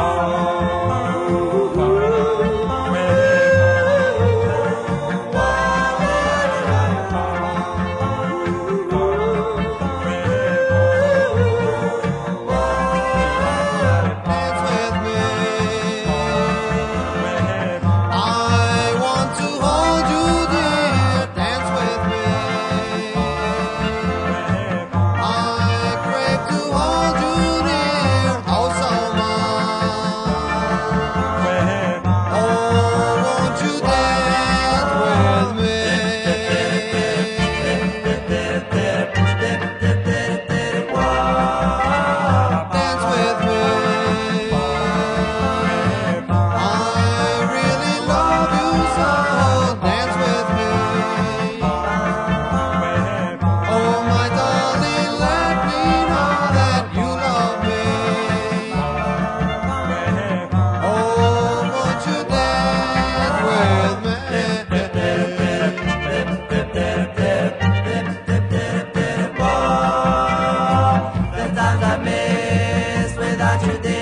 Oh. Miss without you there.